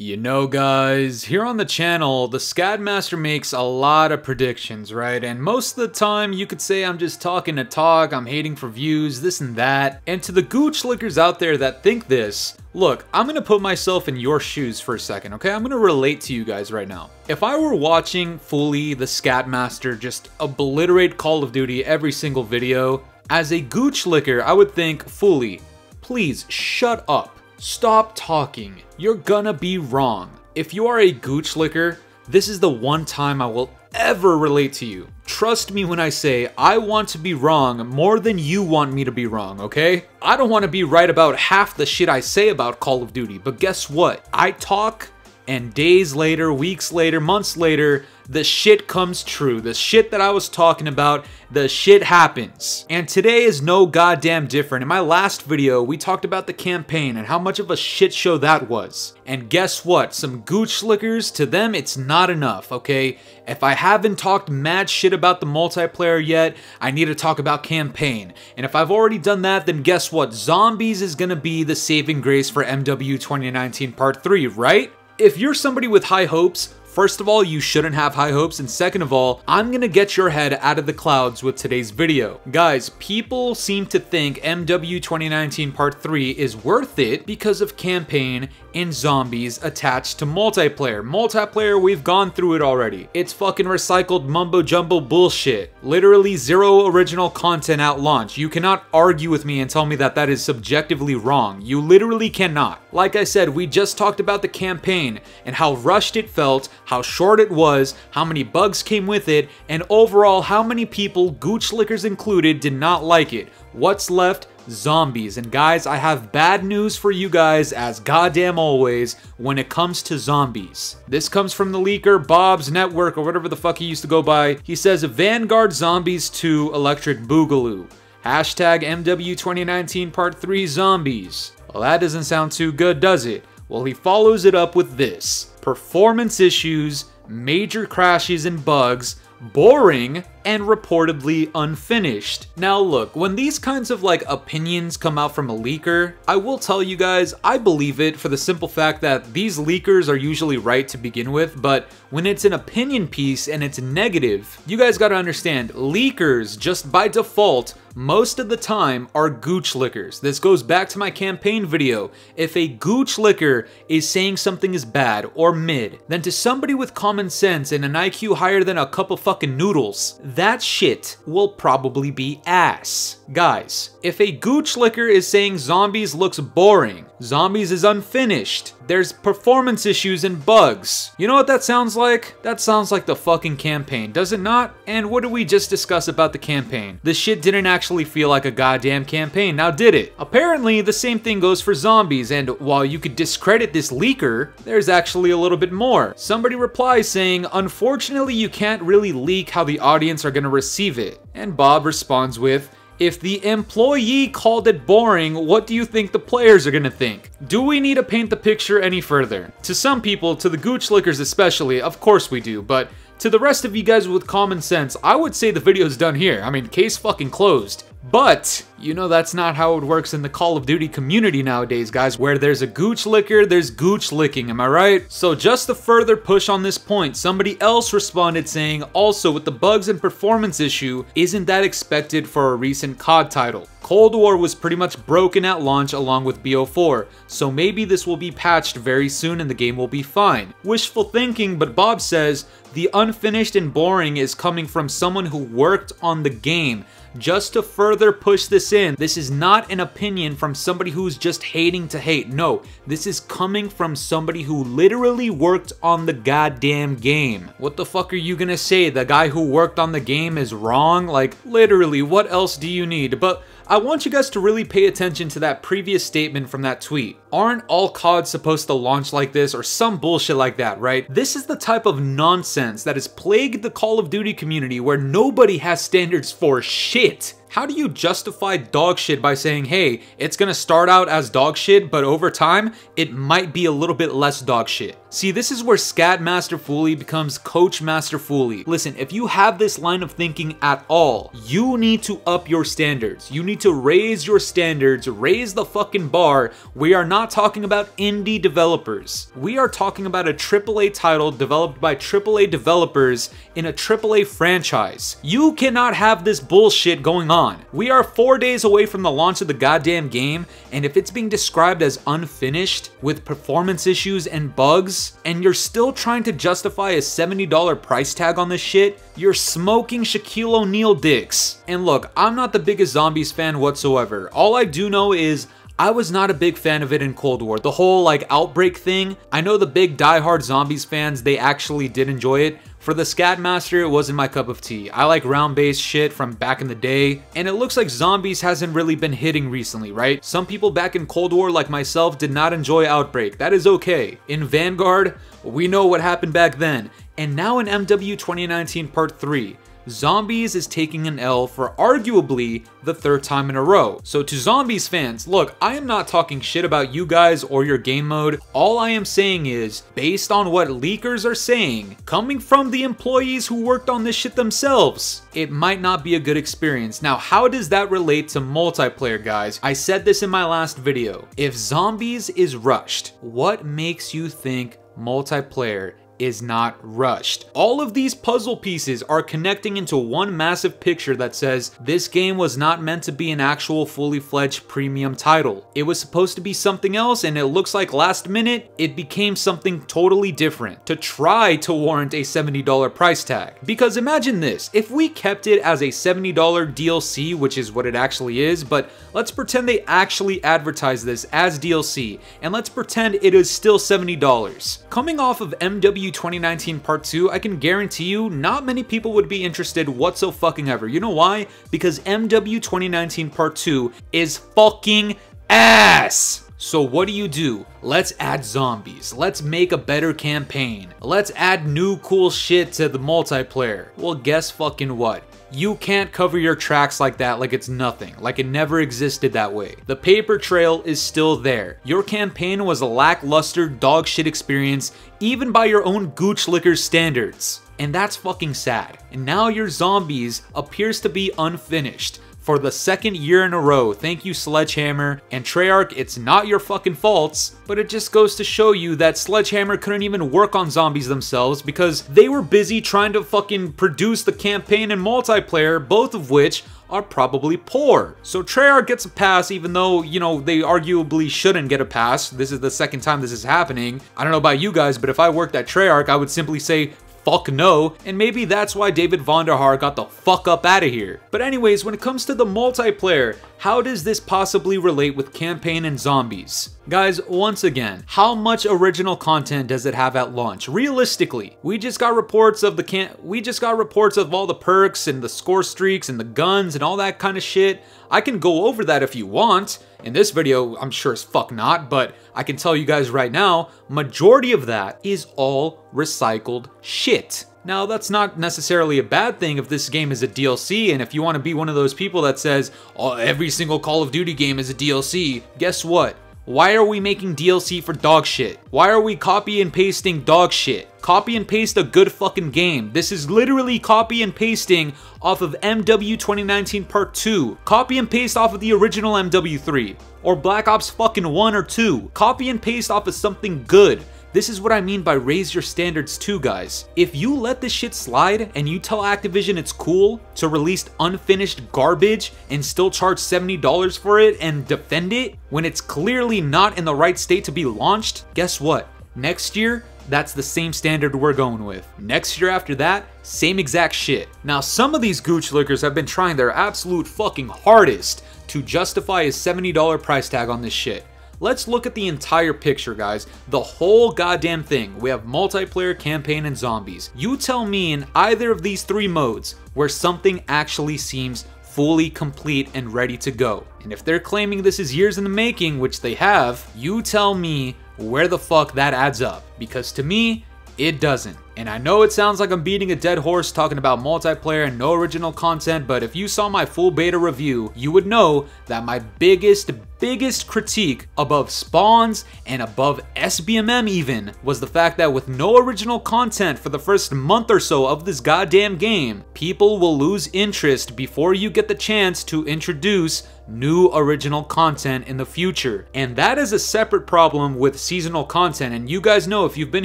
You know, guys, here on the channel, the Scatmaster makes a lot of predictions, right? And most of the time, you could say I'm just talking to talk, I'm hating for views, this and that. And to the gooch lickers out there that think this, look, I'm gonna put myself in your shoes for a second, okay? I'm gonna relate to you guys right now. If I were watching Fooly the Scatmaster just obliterate Call of Duty every single video, as a gooch licker, I would think, Fooly, please shut up. Stop talking. You're gonna be wrong. If you are a gooch licker, this is the one time I will ever relate to you. Trust me when I say I want to be wrong more than you want me to be wrong, okay? I don't want to be right about half the shit I say about Call of Duty, but guess what? I talk and days later, weeks later, months later, the shit comes true. The shit that I was talking about, the shit happens. And today is no goddamn different. In my last video, we talked about the campaign and how much of a shit show that was. And guess what? Some gooch lickers, to them, it's not enough, okay? If I haven't talked mad shit about the multiplayer yet, I need to talk about campaign. And if I've already done that, then guess what? Zombies is gonna be the saving grace for MW 2019 Part 3, right? If you're somebody with high hopes, First of all, you shouldn't have high hopes, and second of all, I'm gonna get your head out of the clouds with today's video. Guys, people seem to think MW 2019 Part 3 is worth it because of campaign and zombies attached to multiplayer. Multiplayer, we've gone through it already. It's fucking recycled mumbo jumbo bullshit. Literally zero original content at launch. You cannot argue with me and tell me that that is subjectively wrong. You literally cannot. Like I said, we just talked about the campaign and how rushed it felt, how short it was, how many bugs came with it, and overall how many people, Gooch Lickers included, did not like it. What's left? Zombies. And guys, I have bad news for you guys, as goddamn always, when it comes to zombies. This comes from the leaker, Bob's Network, or whatever the fuck he used to go by. He says, Vanguard Zombies 2 Electric Boogaloo. Hashtag MW 2019 Part 3 Zombies. Well, that doesn't sound too good, does it? Well, he follows it up with this performance issues, major crashes and bugs, boring, and reportedly unfinished. Now look, when these kinds of like opinions come out from a leaker, I will tell you guys, I believe it for the simple fact that these leakers are usually right to begin with, but when it's an opinion piece and it's negative, you guys gotta understand, leakers just by default most of the time are gooch lickers. This goes back to my campaign video. If a gooch licker is saying something is bad or mid, then to somebody with common sense and an IQ higher than a cup of fucking noodles, that shit will probably be ass. Guys, if a gooch licker is saying zombies looks boring, zombies is unfinished, there's performance issues and bugs. You know what that sounds like? That sounds like the fucking campaign, does it not? And what did we just discuss about the campaign? This shit didn't actually feel like a goddamn campaign, now did it? Apparently, the same thing goes for zombies, and while you could discredit this leaker, there's actually a little bit more. Somebody replies saying, unfortunately you can't really leak how the audience are gonna receive it. And Bob responds with, if the employee called it boring, what do you think the players are gonna think? Do we need to paint the picture any further? To some people, to the gooch lickers especially, of course we do, but to the rest of you guys with common sense, I would say the video's done here. I mean, case fucking closed. But, you know that's not how it works in the Call of Duty community nowadays, guys, where there's a gooch licker, there's gooch licking, am I right? So just to further push on this point, somebody else responded saying, also with the bugs and performance issue, isn't that expected for a recent COD title? Cold War was pretty much broken at launch along with BO4, so maybe this will be patched very soon and the game will be fine. Wishful thinking, but Bob says, the unfinished and boring is coming from someone who worked on the game, just to further push this in, this is not an opinion from somebody who's just hating to hate. No, this is coming from somebody who literally worked on the goddamn game. What the fuck are you gonna say? The guy who worked on the game is wrong? Like, literally, what else do you need? But I want you guys to really pay attention to that previous statement from that tweet. Aren't all CODs supposed to launch like this or some bullshit like that, right? This is the type of nonsense that has plagued the Call of Duty community where nobody has standards for shit. How do you justify dog shit by saying, hey, it's gonna start out as dog shit, but over time, it might be a little bit less dog shit? See, this is where Scat Master Fooly becomes Coach Master Fooly. Listen, if you have this line of thinking at all, you need to up your standards. You need to raise your standards, raise the fucking bar. We are not talking about indie developers. We are talking about a AAA title developed by AAA developers in a AAA franchise. You cannot have this bullshit going on. We are four days away from the launch of the goddamn game, and if it's being described as unfinished, with performance issues and bugs, and you're still trying to justify a $70 price tag on this shit, you're smoking Shaquille O'Neal dicks. And look, I'm not the biggest Zombies fan whatsoever. All I do know is I was not a big fan of it in Cold War. The whole like outbreak thing, I know the big die-hard Zombies fans, they actually did enjoy it, for the Scatmaster, it wasn't my cup of tea. I like round-based shit from back in the day, and it looks like Zombies hasn't really been hitting recently, right? Some people back in Cold War like myself did not enjoy Outbreak. That is okay. In Vanguard, we know what happened back then. And now in MW 2019 Part 3, Zombies is taking an L for arguably the third time in a row. So to Zombies fans, look, I am not talking shit about you guys or your game mode. All I am saying is, based on what leakers are saying, coming from the employees who worked on this shit themselves, it might not be a good experience. Now, how does that relate to multiplayer, guys? I said this in my last video. If Zombies is rushed, what makes you think multiplayer is not rushed. All of these puzzle pieces are connecting into one massive picture that says this game was not meant to be an actual fully fledged premium title. It was supposed to be something else and it looks like last minute it became something totally different to try to warrant a $70 price tag. Because imagine this, if we kept it as a $70 DLC, which is what it actually is, but let's pretend they actually advertise this as DLC and let's pretend it is still $70. Coming off of MW 2019 Part 2, I can guarantee you not many people would be interested whatso fucking ever. You know why? Because MW 2019 Part 2 is fucking ass! So what do you do? Let's add zombies. Let's make a better campaign. Let's add new cool shit to the multiplayer. Well, guess fucking what? You can't cover your tracks like that like it's nothing, like it never existed that way. The paper trail is still there. Your campaign was a lackluster dog shit experience even by your own gooch lickers standards. And that's fucking sad. And now your zombies appears to be unfinished for the second year in a row. Thank you, Sledgehammer. And Treyarch, it's not your fucking faults, but it just goes to show you that Sledgehammer couldn't even work on zombies themselves because they were busy trying to fucking produce the campaign and multiplayer, both of which are probably poor. So Treyarch gets a pass even though, you know, they arguably shouldn't get a pass. This is the second time this is happening. I don't know about you guys, but if I worked at Treyarch, I would simply say, fuck no, and maybe that's why David Vonderhaar got the fuck up out of here. But anyways, when it comes to the multiplayer, how does this possibly relate with campaign and zombies? Guys, once again, how much original content does it have at launch? Realistically, we just got reports of the can we just got reports of all the perks and the score streaks and the guns and all that kind of shit. I can go over that if you want. In this video, I'm sure as fuck not, but I can tell you guys right now, majority of that is all recycled shit. Now, that's not necessarily a bad thing if this game is a DLC, and if you want to be one of those people that says, oh, every single Call of Duty game is a DLC, guess what? Why are we making DLC for dog shit? Why are we copy and pasting dog shit? Copy and paste a good fucking game. This is literally copy and pasting off of MW 2019 Part 2. Copy and paste off of the original MW3. Or Black Ops fucking 1 or 2. Copy and paste off of something good. This is what I mean by raise your standards too, guys. If you let this shit slide and you tell Activision it's cool to release unfinished garbage and still charge $70 for it and defend it when it's clearly not in the right state to be launched, guess what? Next year, that's the same standard we're going with. Next year after that, same exact shit. Now, some of these gooch lickers have been trying their absolute fucking hardest to justify a $70 price tag on this shit. Let's look at the entire picture, guys. The whole goddamn thing. We have multiplayer, campaign, and zombies. You tell me in either of these three modes where something actually seems fully complete and ready to go. And if they're claiming this is years in the making, which they have, you tell me where the fuck that adds up. Because to me, it doesn't. And I know it sounds like I'm beating a dead horse talking about multiplayer and no original content, but if you saw my full beta review, you would know that my biggest, biggest critique above spawns and above SBMM even was the fact that with no original content for the first month or so of this goddamn game, people will lose interest before you get the chance to introduce new original content in the future. And that is a separate problem with seasonal content. And you guys know if you've been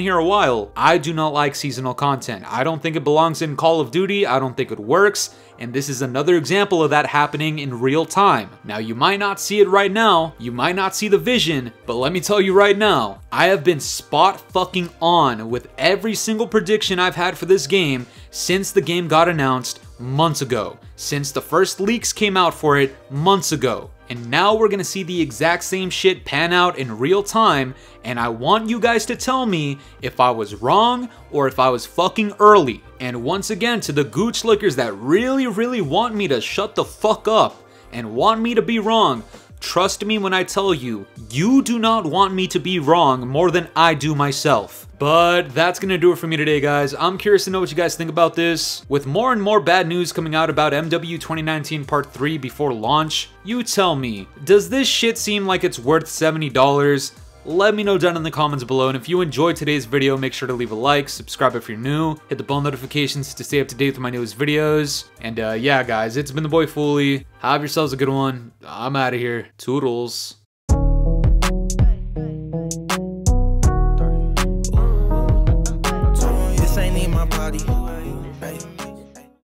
here a while, I do not like seasonal content. I don't think it belongs in Call of Duty. I don't think it works. And this is another example of that happening in real time. Now, you might not see it right now, you might not see the vision, but let me tell you right now, I have been spot fucking on with every single prediction I've had for this game since the game got announced months ago, since the first leaks came out for it months ago. And now we're gonna see the exact same shit pan out in real time, and I want you guys to tell me if I was wrong or if I was fucking early. And once again, to the gooch lickers that really, really want me to shut the fuck up and want me to be wrong, Trust me when I tell you, you do not want me to be wrong more than I do myself. But that's gonna do it for me today, guys. I'm curious to know what you guys think about this. With more and more bad news coming out about MW 2019 Part 3 before launch, you tell me, does this shit seem like it's worth $70? Let me know down in the comments below. And if you enjoyed today's video, make sure to leave a like, subscribe if you're new, hit the bell notifications to stay up to date with my newest videos. And uh, yeah, guys, it's been the boy Fooly. Have yourselves a good one. I'm out of here. Toodles. Body.